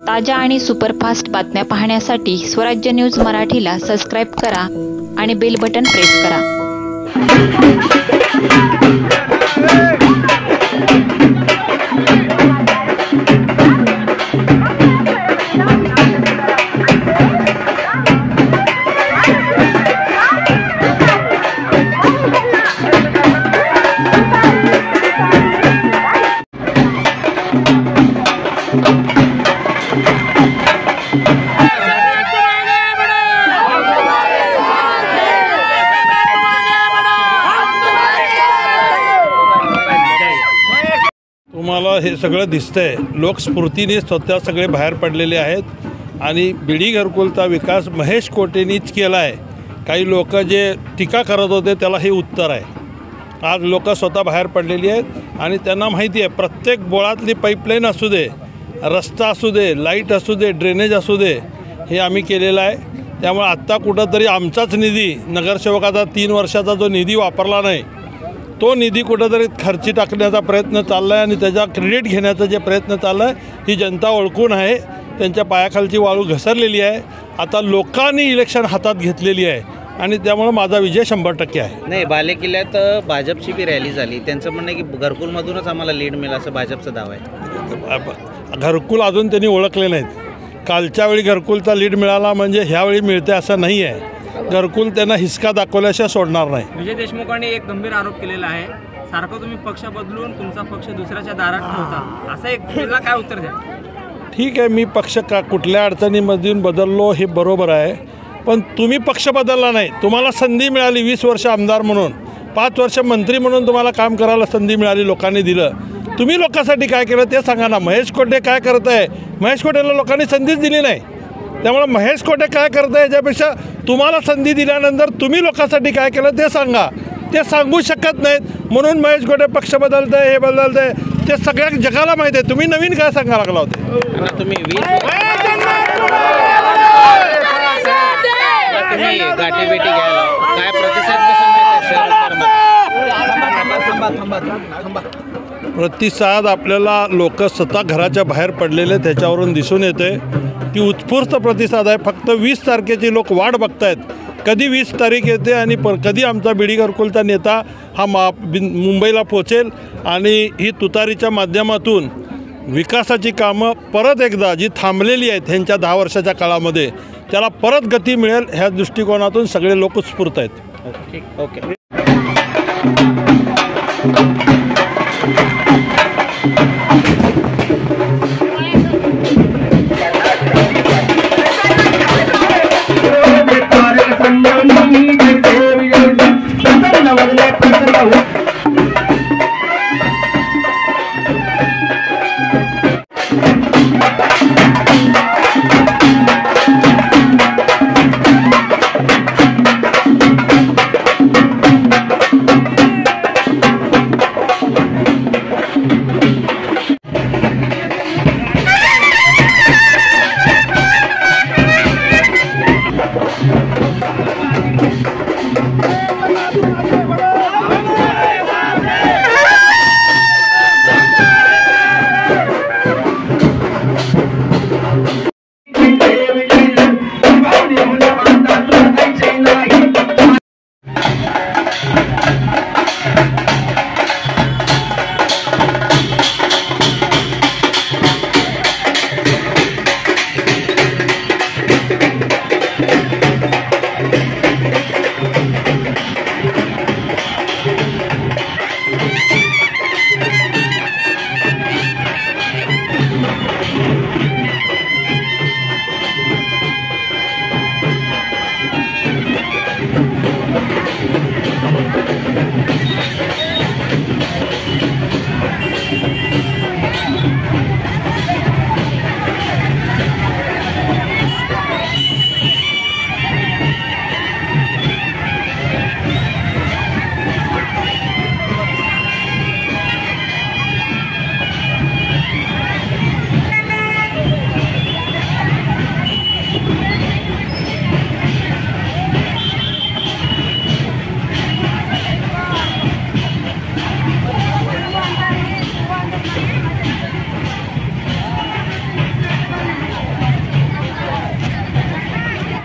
ताज्या आणि सुपरफास्ट बातम्या पाहण्यासाठी स्वराज्य न्यूज मराठीला सबस्क्राईब करा आणि बेल बटन प्रेस करा. तुम्हाला हे सगळं दिसतंय. लोकस्फूर्तीने स्वतः सगळे बाहेर पडलेले आहेत. आणि बिडी घरकुलचा विकास महेश कोटेनीच केला आहे काही लोक जे टीका करत होते त्याला हे उत्तर आहे. आज लोक स्वतः बाहेर पडलेली आहेत. आणि त्यांना माहिती आहे प्रत्येक बोळातली पाईपलाईन असू दे रस्ता असू दे लाइट असू दे ड्रेनेज असू दे हे आम्ही केलेलं आहे. त्यामुळे आत्ता कुठंतरी आमचाच निधी नगरसेवकाचा तीन वर्षाचा जो निधी वापरला नाही तो निधी कुठंतरी खर्ची टाकण्याचा प्रयत्न चालला आहे आणि त्याचा क्रेडिट घेण्याचा जे प्रयत्न चालला आहे ही जनता ओळखून आहे. त्यांच्या पायाखालची वाळू घसरलेली आहे. आता लोकांनी इलेक्शन हातात घेतलेली आहे आणि त्यामुळं माझा विजय शंभर टक्के आहे. नाही बालेकिल्ल्यात अ, भाजपची बी रॅली झाली. त्यांचं म्हणणं आहे की घरकुलमधूनच आम्हाला लीड मिळेल असं भाजपचा दावा आहे. घरकुल अजून त्यांनी ओळखले नाहीत. कालच्या वेळी घरकुलचा लीड मिळाला म्हणजे ह्यावेळी मिळते असं नाही आहे. घरकुल त्यांना हिसका दाखवल्याशिवाय सोडणार नाही. विजय देशमुखांनी एक गंभीर आरोप केलेला आहे. सारखं तुम्ही पक्ष बदलून तुमचा पक्ष दुसऱ्याच्या दारात ठेवता. असं एक त्याला काय उत्तर द्या? ठीक आहे मी पक्ष का कुठल्या अडचणीमधून बदललो हे बरोबर आहे. पण तुम्ही पक्ष बदलला नाही. तुम्हाला संधी मिळाली वीस वर्ष आमदार म्हणून. पाच वर्ष मंत्री म्हणून तुम्हाला काम करायला संधी मिळाली लोकांनी दिलं. तुम्ही लोकांसाठी काय केलं ते सांगा ना. महेश कोटे काय करत आहे? महेश कोटेला लोकांनी संधीच दिली नाही. त्यामुळे महेश कोटे काय करत आहे याच्यापेक्षा तुम्हाला संधी दिल्यानंतर तुम्ही लोकांसाठी काय केलं ते सांगा. ते सांगू शकत नाहीत. म्हणून महेश कोटे पक्ष बदलत आहे हे बदलत आहे ते सगळ्या जगाला माहिती आहे. तुम्ही नवीन काय सांगा लागला होते? तुम्ही काय प्रतिसाद प्रतिसाद आपल्याला लोक स्वतः घराच्या बाहेर पडलेले त्याच्यावरून दिसून येते की उत्स्फूर्त प्रतिसाद आहे. फक्त वीस तारखेची लोक वाट बघतायत. कधी वीस तारीख येते आणि प कधी आमचा बिडी घरकुलचा नेता हा मा बिन मुंबईला पोचेल आणि ही तुतारीच्या माध्यमातून विकासाची कामं परत एकदा जी थांबलेली आहेत ह्यांच्या दहा वर्षाच्या काळामध्ये त्याला परत गती मिळेल ह्या दृष्टिकोनातून सगळे लोक उत्स्फूर्त आहेत. ठीक ओके.